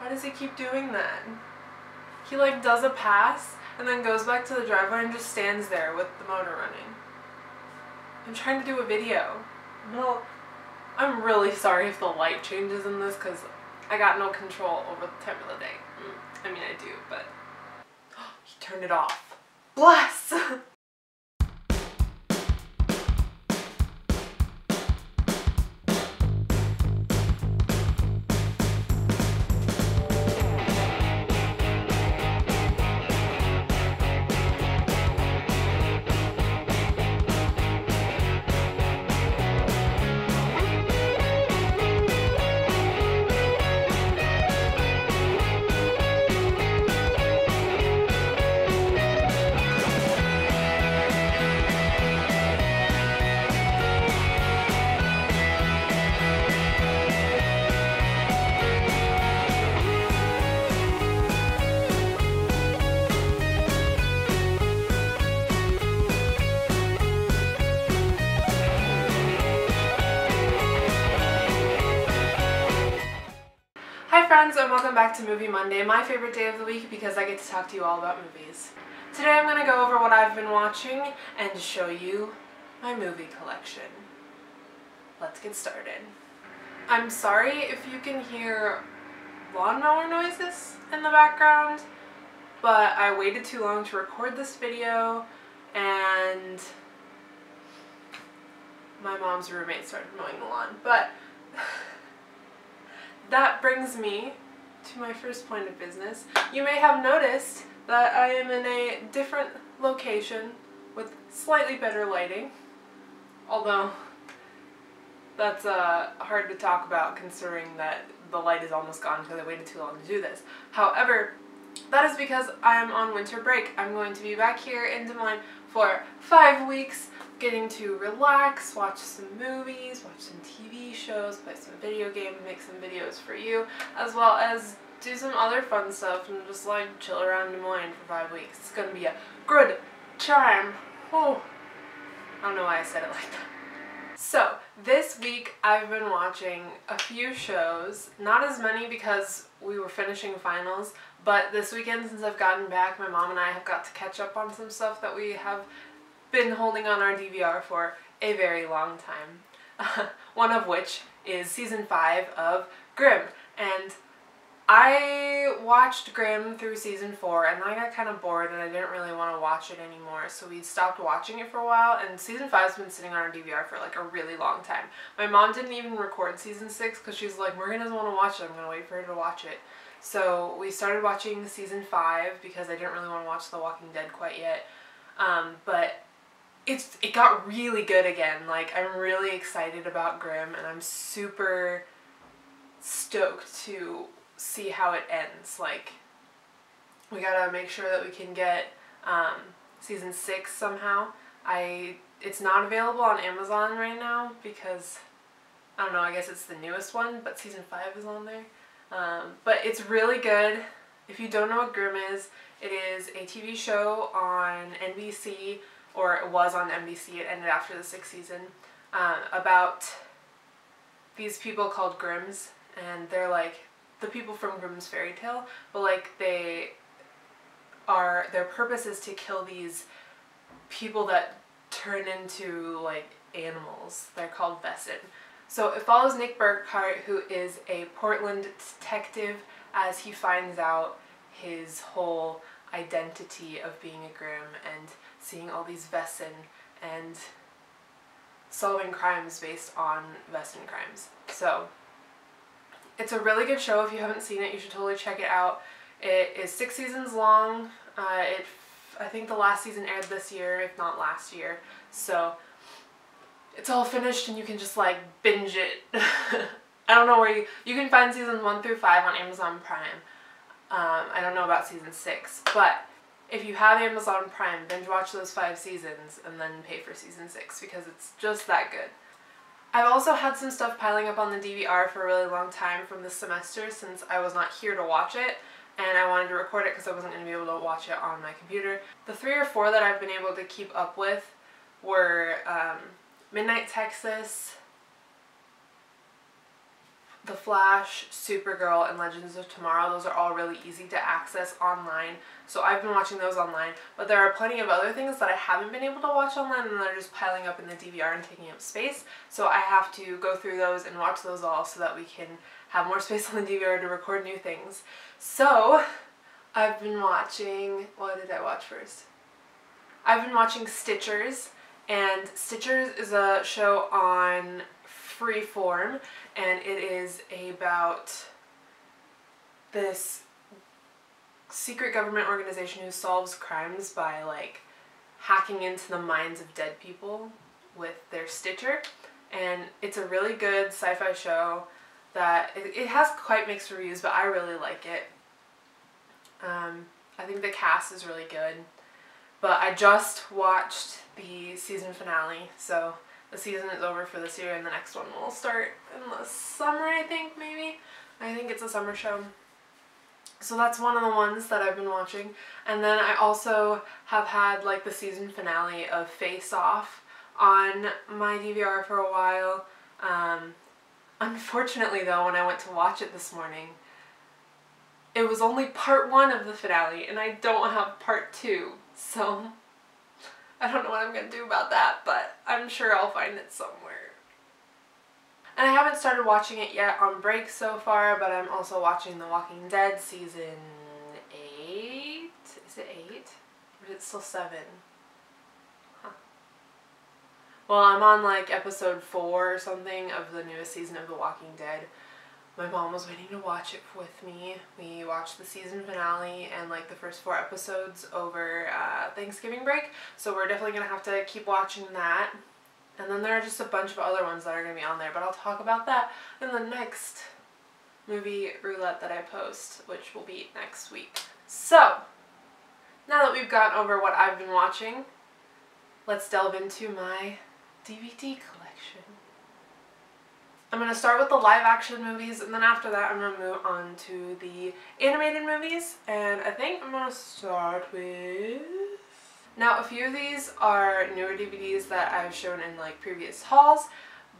Why does he keep doing that? He like does a pass and then goes back to the driveway and just stands there with the motor running. I'm trying to do a video. No, I'm really sorry if the light changes in this because I got no control over the time of the day. Mm, I mean, I do, but he turned it off. Bless! friends and welcome back to Movie Monday, my favorite day of the week because I get to talk to you all about movies. Today I'm going to go over what I've been watching and show you my movie collection. Let's get started. I'm sorry if you can hear lawnmower noises in the background, but I waited too long to record this video and my mom's roommate started mowing the lawn, but that brings me to my first point of business. You may have noticed that I am in a different location with slightly better lighting, although that's uh, hard to talk about considering that the light is almost gone because I waited too long to do this. However, that is because I am on winter break. I'm going to be back here in Des Moines for five weeks getting to relax, watch some movies, watch some TV shows, play some video games, make some videos for you, as well as do some other fun stuff and just like chill around Des Moines for five weeks. It's gonna be a good time. Oh, I don't know why I said it like that. So, this week I've been watching a few shows, not as many because we were finishing finals, but this weekend since I've gotten back, my mom and I have got to catch up on some stuff that we have been holding on our DVR for a very long time. One of which is season 5 of Grimm. And I watched Grimm through season 4 and then I got kind of bored and I didn't really want to watch it anymore so we stopped watching it for a while and season 5's been sitting on our DVR for like a really long time. My mom didn't even record season 6 because she's like, Morgan doesn't want to watch it, I'm going to wait for her to watch it. So we started watching season 5 because I didn't really want to watch The Walking Dead quite yet. Um, but it's it got really good again. Like I'm really excited about Grimm and I'm super stoked to see how it ends. Like we gotta make sure that we can get um, season six somehow. I it's not available on Amazon right now because I don't know. I guess it's the newest one, but season five is on there. Um, but it's really good. If you don't know what Grimm is, it is a TV show on NBC or it was on NBC, it ended after the sixth season, um, about these people called Grimms, and they're like the people from Grimm's fairy tale, but like they are, their purpose is to kill these people that turn into like animals. They're called Wesen. So it follows Nick Burkhardt, who is a Portland detective, as he finds out his whole identity of being a Grimm and seeing all these Wesen and solving crimes based on Wesen crimes. So it's a really good show. If you haven't seen it, you should totally check it out. It is six seasons long. Uh, it, I think the last season aired this year, if not last year. So it's all finished and you can just like binge it. I don't know where you, you can find seasons one through five on Amazon Prime. Um, I don't know about season six, but if you have Amazon Prime, binge watch those five seasons and then pay for season six because it's just that good. I've also had some stuff piling up on the DVR for a really long time from this semester since I was not here to watch it and I wanted to record it because I wasn't going to be able to watch it on my computer. The three or four that I've been able to keep up with were um, Midnight Texas, The Flash, Supergirl, and Legends of Tomorrow, those are all really easy to access online. So I've been watching those online. But there are plenty of other things that I haven't been able to watch online and they're just piling up in the DVR and taking up space. So I have to go through those and watch those all so that we can have more space on the DVR to record new things. So I've been watching, what did I watch first? I've been watching Stitchers and Stitchers is a show on Freeform and it is about this secret government organization who solves crimes by like hacking into the minds of dead people with their stitcher. And it's a really good sci-fi show that it, has quite mixed reviews but I really like it. Um, I think the cast is really good. But I just watched the season finale so the season is over for this year and the next one will start in the summer I think maybe I think it's a summer show so that's one of the ones that I've been watching. And then I also have had like the season finale of Face Off on my DVR for a while. Um, unfortunately though, when I went to watch it this morning, it was only part one of the finale and I don't have part two. So I don't know what I'm going to do about that, but I'm sure I'll find it somewhere. And I haven't started watching it yet on break so far, but I'm also watching The Walking Dead season 8? Is it 8? Or is it still 7? Huh. Well, I'm on like episode 4 or something of the newest season of The Walking Dead. My mom was waiting to watch it with me. We watched the season finale and like the first four episodes over uh, Thanksgiving break. So we're definitely to have to keep watching that. And then there are just a bunch of other ones that are to be on there, but I'll talk about that in the next movie roulette that I post, which will be next week. So, now that we've gone over what I've been watching, let's delve into my DVD collection. I'm going to start with the live action movies and then after that I'm going to move on to the animated movies and I think I'm going to start with now a few of these are newer DVDs that I've shown in like previous hauls,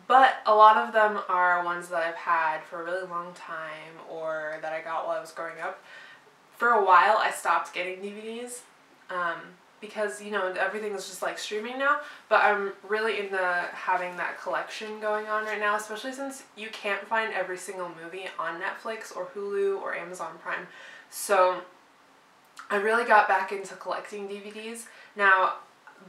but a lot of them are ones that I've had for a really long time or that I got while I was growing up. For a while I stopped getting DVDs um, because you know everything is just like streaming now but I'm really into having that collection going on right now especially since you can't find every single movie on Netflix or Hulu or Amazon Prime. So I really got back into collecting DVDs now,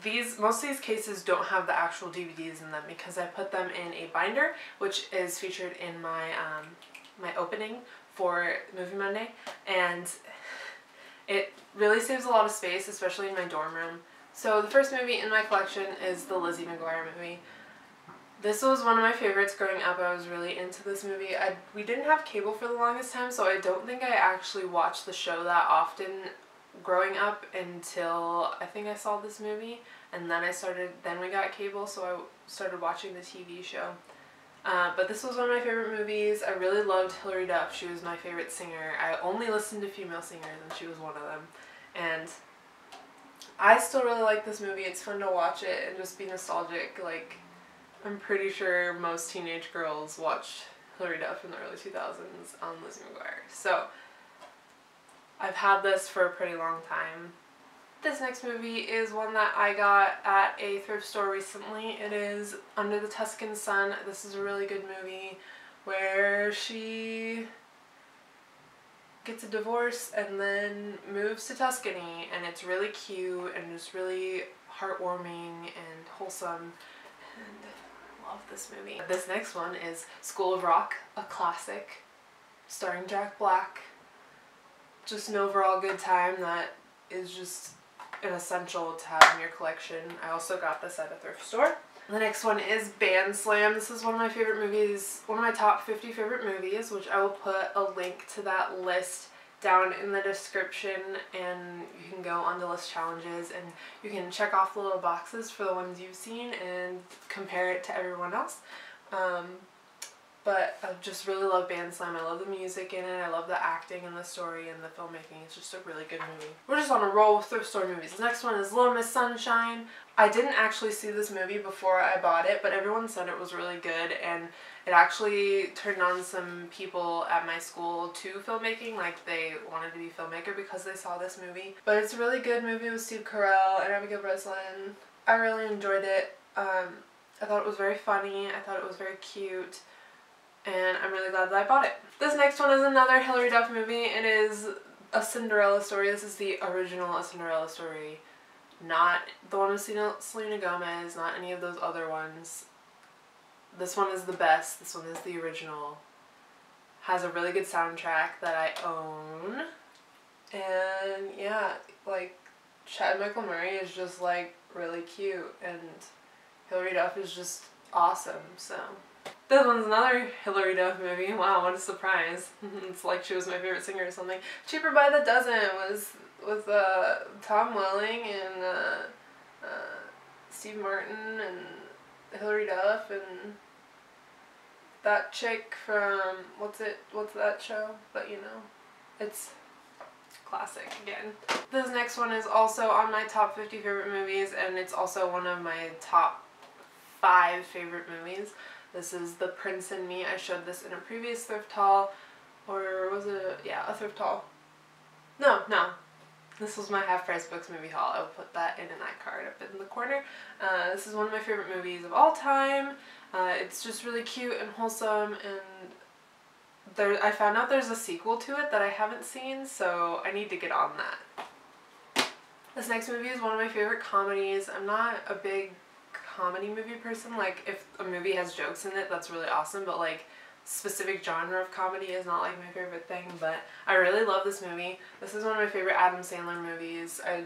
these most of these cases don't have the actual DVDs in them because I put them in a binder, which is featured in my um, my opening for Movie Monday, and it really saves a lot of space, especially in my dorm room. So the first movie in my collection is the Lizzie McGuire movie. This was one of my favorites growing up. I was really into this movie. I, we didn't have cable for the longest time, so I don't think I actually watched the show that often growing up until I think I saw this movie and then I started then we got cable so I started watching the TV show uh, but this was one of my favorite movies. I really loved Hilary Duff. She was my favorite singer. I only listened to female singers and she was one of them. And I still really like this movie. It's fun to watch it and just be nostalgic. Like I'm pretty sure most teenage girls watched Hilary Duff in the early 2000s on Lizzie McGuire. So I've had this for a pretty long time. This next movie is one that I got at a thrift store recently. It is Under the Tuscan Sun. This is a really good movie where she gets a divorce and then moves to Tuscany and it's really cute and just really heartwarming and wholesome and I love this movie. This next one is School of Rock, a classic starring Jack Black just an overall good time that is just an essential to have in your collection. I also got this at a thrift store. The next one is Bandslam. This is one of my favorite movies, one of my top 50 favorite movies, which I will put a link to that list down in the description and you can go on the list challenges and you can check off the little boxes for the ones you've seen and compare it to everyone else. Um, but I just really love Bandslam. I love the music in it. I love the acting and the story and the filmmaking. It's just a really good movie. We're just on a roll with thrift store movies. The next one is Little Miss Sunshine. I didn't actually see this movie before I bought it, but everyone said it was really good and it actually turned on some people at my school to filmmaking, like they wanted to be filmmaker because they saw this movie. But it's a really good movie with Steve Carell and Abigail Breslin. I really enjoyed it. Um, I thought it was very funny. I thought it was very cute. And I'm really glad that I bought it. This next one is another Hilary Duff movie. It is a Cinderella story. This is the original Cinderella Story. Not the one with Selena Gomez, not any of those other ones. This one is the best. This one is the original. Has a really good soundtrack that I own. And yeah, like Chad Michael Murray is just like really cute and Hilary Duff is just awesome, so. This one's another Hilary Duff movie. Wow, what a surprise. it's like she was my favorite singer or something. Cheaper by the Dozen was with uh, Tom Welling and uh, uh, Steve Martin and Hilary Duff and that chick from what's it what's that show that you know it's classic again this next one is also on my top 50 favorite movies and it's also one of my top five favorite movies this is The Prince and Me I showed this in a previous thrift haul or was it yeah a thrift haul no no this was my half price books movie haul. I'll put that in an iCard up in the corner. Uh, this is one of my favorite movies of all time. Uh, it's just really cute and wholesome and there I found out there's a sequel to it that I haven't seen so I need to get on that. This next movie is one of my favorite comedies. I'm not a big comedy movie person. Like if a movie has jokes in it that's really awesome but like specific genre of comedy is not like my favorite thing, but I really love this movie. This is one of my favorite Adam Sandler movies. I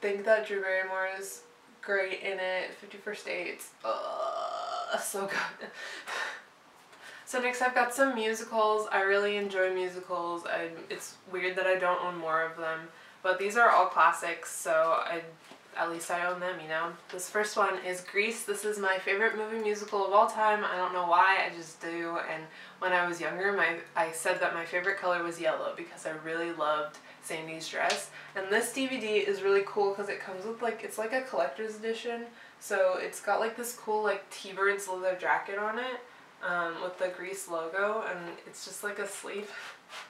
think that Drew Barrymore is great in it. Fifty First Dates. Ugh, so good. so next I've got some musicals. I really enjoy musicals. I, it's weird that I don't own more of them, but these are all classics, so I at least I own them, you know. This first one is Grease. This is my favorite movie musical of all time. I don't know why, I just do. And when I was younger, my I said that my favorite color was yellow because I really loved Sandy's dress. And this DVD is really cool because it comes with like, it's like a collector's edition. So it's got like this cool like T-Birds leather jacket on it um, with the Grease logo and it's just like a sleeve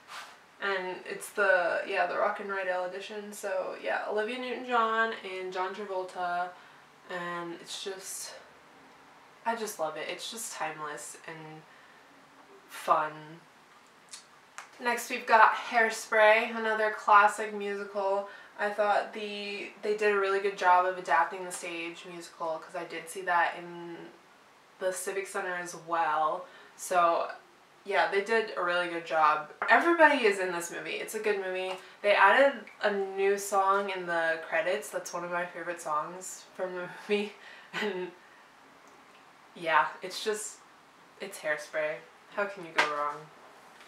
and it's the yeah the Rockin' Rydell edition. So yeah, Olivia Newton-John and John Travolta, and it's just I just love it. It's just timeless and fun. Next we've got Hairspray, another classic musical. I thought the they did a really good job of adapting the stage musical because I did see that in the Civic Center as well. So yeah, they did a really good job. Everybody is in this movie. It's a good movie. They added a new song in the credits. That's one of my favorite songs from the movie. And yeah, it's just, it's hairspray. How can you go wrong?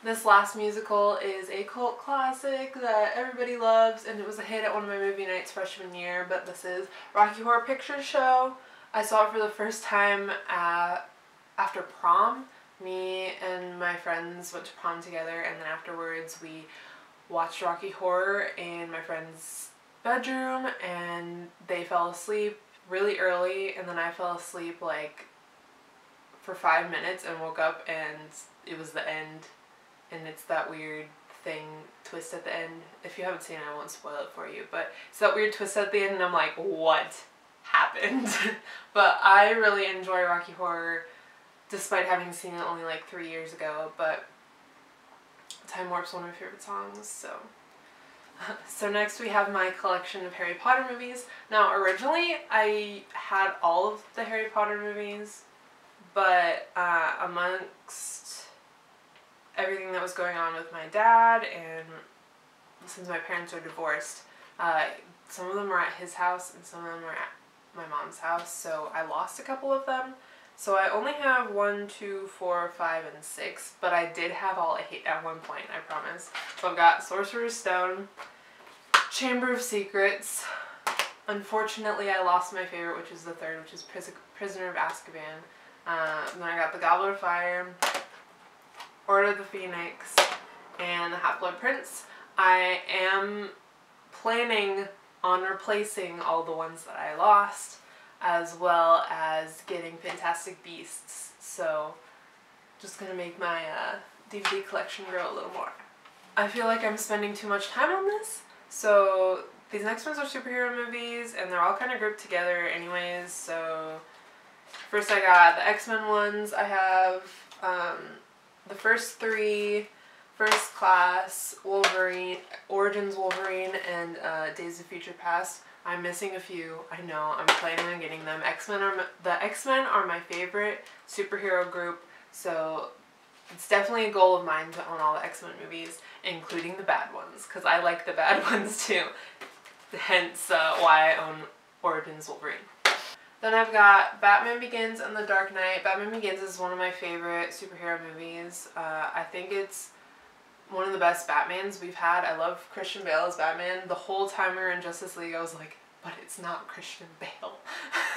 This last musical is a cult classic that everybody loves and it was a hit at one of my movie nights freshman year, but this is Rocky Horror Picture Show. I saw it for the first time at, after prom me and my friends went to prom together and then afterwards we watched Rocky Horror in my friend's bedroom and they fell asleep really early and then I fell asleep like for five minutes and woke up and it was the end. And it's that weird thing twist at the end. If you haven't seen it I won't spoil it for you but it's that weird twist at the end and I'm like what happened? But I really enjoy Rocky Horror despite having seen it only like three years ago, but Time Warp's one of my favorite songs, so. So next we have my collection of Harry Potter movies. Now originally I had all of the Harry Potter movies, but uh, amongst everything that was going on with my dad and since my parents are divorced, uh, some of them were at his house and some of them were at my mom's house, so I lost a couple of them. So I only have one, two, four, five, and six, but I did have all eight at one point, I promise. So I've got Sorcerer's Stone, Chamber of Secrets. Unfortunately, I lost my favorite, which is the third, which is Pris Prisoner of Azkaban. Uh, then I got The Goblet of Fire, Order of the Phoenix, and the Half-Blood Prince. I am planning on replacing all the ones that I lost as well as getting Fantastic Beasts. So just gonna make my uh, DVD collection grow a little more. I feel like I'm spending too much time on this. So these next ones are superhero movies and they're all kind of grouped together anyways. So first I got the X-Men ones. I have um, the first three, First Class, Wolverine, Origins Wolverine, and uh, Days of Future Past. I'm missing a few. I know. I'm planning on getting them. X-Men are my, the X-Men are my favorite superhero group. So it's definitely a goal of mine to own all the X-Men movies, including the bad ones, because I like the bad ones too. Hence uh, why I own Origins Wolverine. Then I've got Batman Begins and The Dark Knight. Batman Begins is one of my favorite superhero movies. Uh, I think it's one of the best Batmans we've had. I love Christian Bale as Batman. The whole time we were in Justice League, I was like, but it's not Christian Bale.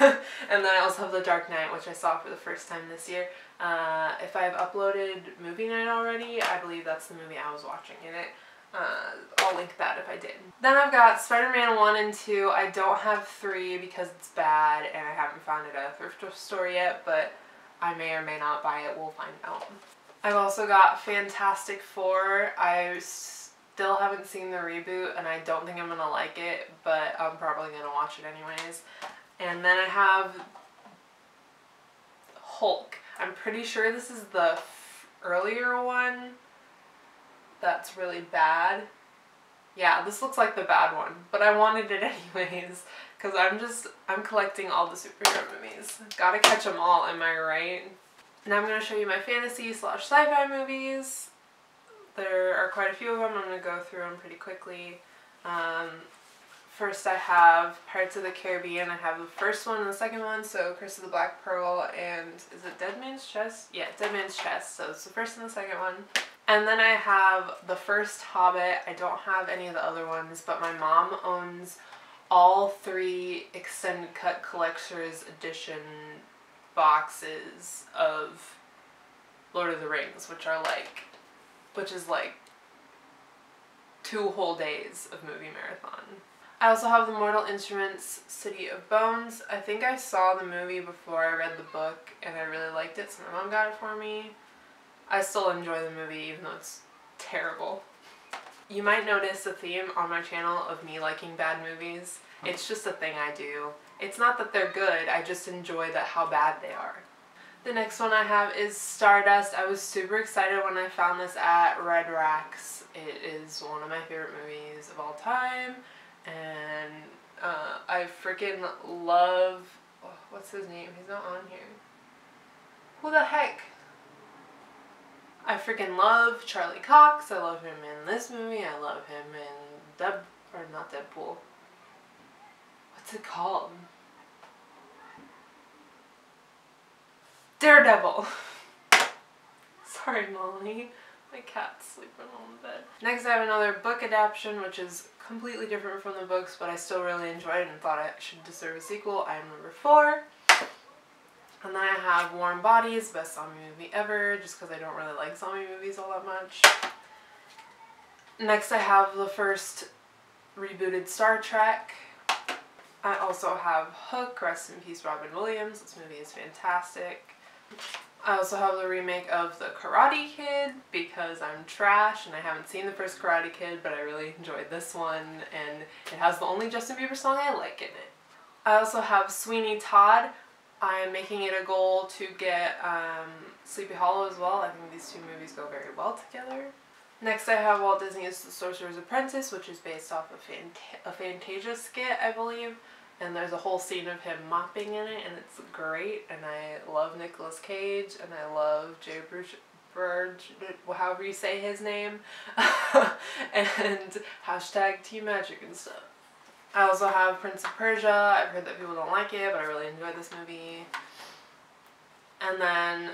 and then I also have The Dark Knight, which I saw for the first time this year. Uh, if I've uploaded Movie Night already, I believe that's the movie I was watching in it. Uh, I'll link that if I did. Then I've got Spider-Man 1 and 2. I don't have 3 because it's bad and I haven't found it at a thrift store yet, but I may or may not buy it. We'll find out. I've also got Fantastic Four. I still haven't seen the reboot and I don't think I'm to like it, but I'm probably to watch it anyways. And then I have Hulk. I'm pretty sure this is the earlier one that's really bad. Yeah, this looks like the bad one, but I wanted it anyways because I'm just, I'm collecting all the superhero movies. Gotta catch them all, am I right? Now I'm going to show you my fantasy slash sci-fi movies. There are quite a few of them. I'm going to go through them pretty quickly. Um, first I have Pirates of the Caribbean. I have the first one and the second one, so Curse of the Black Pearl and is it Dead Man's Chest? Yeah, Dead Man's Chest. So it's the first and the second one. And then I have the first Hobbit. I don't have any of the other ones, but my mom owns all three extended cut collector's edition boxes of Lord of the Rings, which are like, which is like two whole days of movie marathon. I also have the Mortal Instruments City of Bones. I think I saw the movie before I read the book and I really liked it, so my mom got it for me. I still enjoy the movie even though it's terrible. You might notice a theme on my channel of me liking bad movies. It's just a thing I do. It's not that they're good, I just enjoy that how bad they are. The next one I have is Stardust. I was super excited when I found this at Red Racks. It is one of my favorite movies of all time. And uh, I freaking love... Oh, what's his name? He's not on here. Who the heck? I freaking love Charlie Cox. I love him in this movie. I love him in Deb... Or not Deadpool. What's it called? Daredevil. Sorry, Molly. My cat's sleeping on the bed. Next I have another book adaptation, which is completely different from the books, but I still really enjoyed it and thought it should deserve a sequel. I am number four. And then I have Warm Bodies, best zombie movie ever, just because I don't really like zombie movies all that much. Next I have the first rebooted Star Trek. I also have Hook, Rest in Peace Robin Williams. This movie is fantastic. I also have the remake of The Karate Kid because I'm trash and I haven't seen the first Karate Kid but I really enjoyed this one and it has the only Justin Bieber song I like in it. I also have Sweeney Todd. I am making it a goal to get um, Sleepy Hollow as well. I think these two movies go very well together. Next I have Walt Disney's The Sorcerer's Apprentice which is based off of a Fantasia skit I believe and there's a whole scene of him mopping in it and it's great and I love Nicolas Cage and I love Jay Bruce Burge, however you say his name, and hashtag Team Magic and stuff. I also have Prince of Persia. I've heard that people don't like it, but I really enjoyed this movie. And then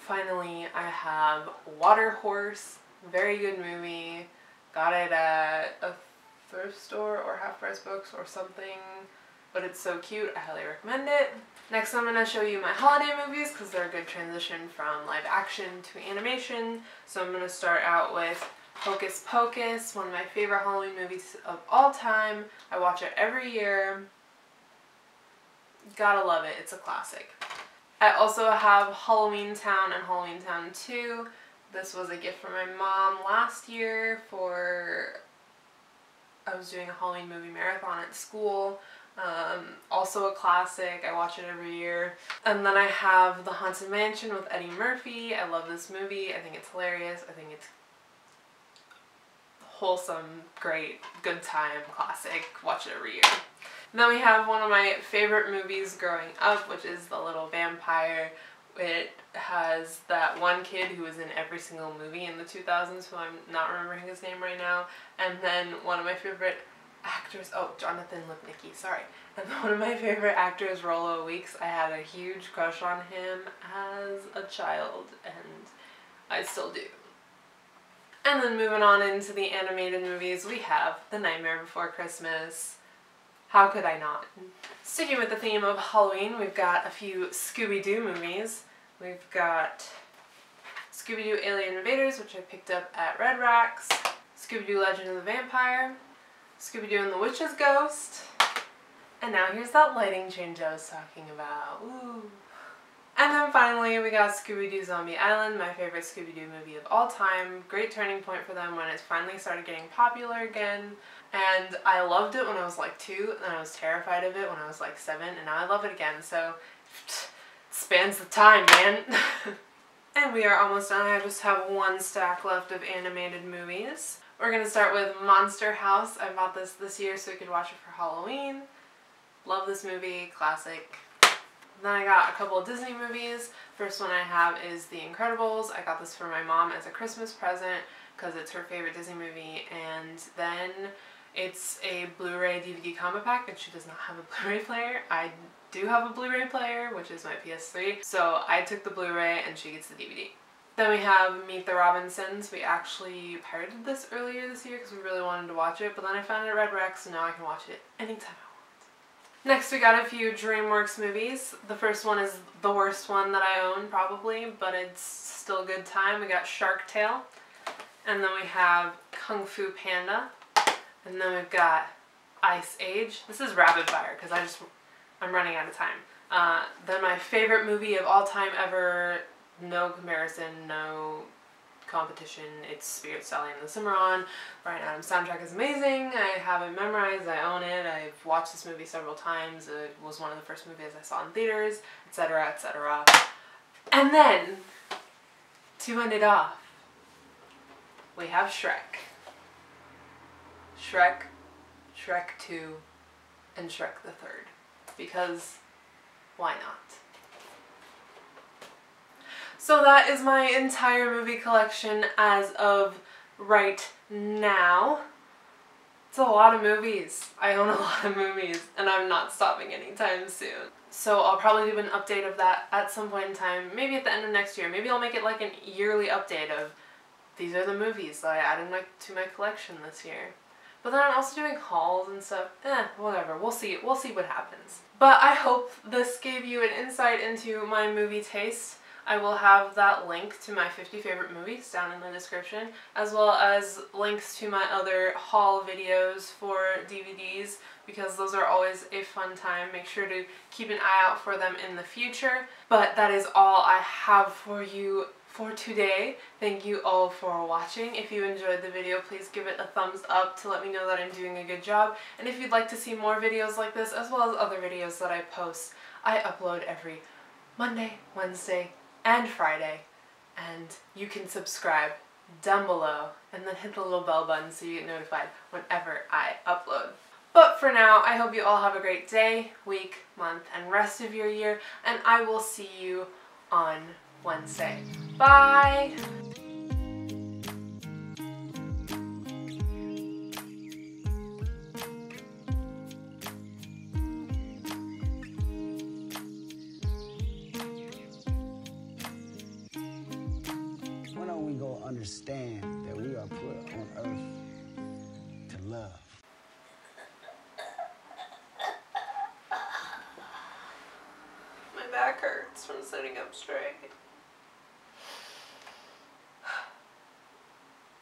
finally I have Water Horse. Very good movie. Got it at a thrift store or half price books or something but it's so cute. I highly recommend it. Next I'm going to show you my holiday movies because they're a good transition from live action to animation. So I'm going to start out with Hocus Pocus, one of my favorite Halloween movies of all time. I watch it every year. Gotta love it. It's a classic. I also have Halloweentown and Halloweentown 2. This was a gift from my mom last year for I was doing a Halloween movie marathon at school. Um, also a classic. I watch it every year. And then I have The Haunted Mansion with Eddie Murphy. I love this movie. I think it's hilarious. I think it's wholesome, great, good time, classic. Watch it every year. And then we have one of my favorite movies growing up, which is The Little Vampire. It has that one kid who was in every single movie in the 2000s, who I'm not remembering his name right now. And then one of my favorite actors, oh, Jonathan Lipnicki, sorry. And one of my favorite actors, Rollo Weeks, I had a huge crush on him as a child, and I still do. And then moving on into the animated movies, we have The Nightmare Before Christmas. How could I not? Sticking with the theme of Halloween, we've got a few Scooby-Doo movies. We've got Scooby-Doo Alien Invaders, which I picked up at Red Racks, Scooby-Doo Legend of the Vampire, Scooby-Doo and the Witch's Ghost, and now here's that lighting change I was talking about. Ooh. And then finally we got Scooby-Doo Zombie Island, my favorite Scooby-Doo movie of all time. Great turning point for them when it finally started getting popular again. And I loved it when I was like two, and I was terrified of it when I was like seven, and now I love it again, so it spans the time, man. and we are almost done. I just have one stack left of animated movies. We're to start with Monster House. I bought this this year so we could watch it for Halloween. Love this movie, classic. Then I got a couple of Disney movies. First one I have is The Incredibles. I got this for my mom as a Christmas present because it's her favorite Disney movie. And then it's a Blu-ray DVD combo pack and she does not have a Blu-ray player. I do have a Blu-ray player, which is my PS3. So I took the Blu-ray and she gets the DVD. Then we have Meet the Robinsons. We actually pirated this earlier this year because we really wanted to watch it, but then I found it at Red Racks, so now I can watch it anytime I want. Next we got a few DreamWorks movies. The first one is the worst one that I own probably, but it's still a good time. We got Shark Tale, and then we have Kung Fu Panda, and then we've got Ice Age. This is rapid fire because I just, I'm running out of time. Uh, then my favorite movie of all time ever, no comparison, no competition. It's Spirit Stallion of the Cimarron. Bryan Adams soundtrack is amazing. I have it memorized. I own it. I've watched this movie several times. It was one of the first movies I saw in theaters, etc., etc. And then, to end it off, we have Shrek. Shrek, Shrek 2, and Shrek the Third. Because why not? So that is my entire movie collection as of right now. It's a lot of movies. I own a lot of movies and I'm not stopping anytime soon. So I'll probably do an update of that at some point in time, maybe at the end of next year. Maybe I'll make it like an yearly update of these are the movies that I added my, to my collection this year. But then I'm also doing hauls and stuff. Eh, whatever. We'll see. We'll see what happens. But I hope this gave you an insight into my movie taste. I will have that link to my 50 favorite movies down in the description, as well as links to my other haul videos for DVDs, because those are always a fun time. Make sure to keep an eye out for them in the future. But that is all I have for you for today. Thank you all for watching. If you enjoyed the video, please give it a thumbs up to let me know that I'm doing a good job. And if you'd like to see more videos like this, as well as other videos that I post, I upload every Monday, Wednesday, and Friday. And you can subscribe down below and then hit the little bell button so you get notified whenever I upload. But for now, I hope you all have a great day, week, month, and rest of your year, and I will see you on Wednesday. Bye!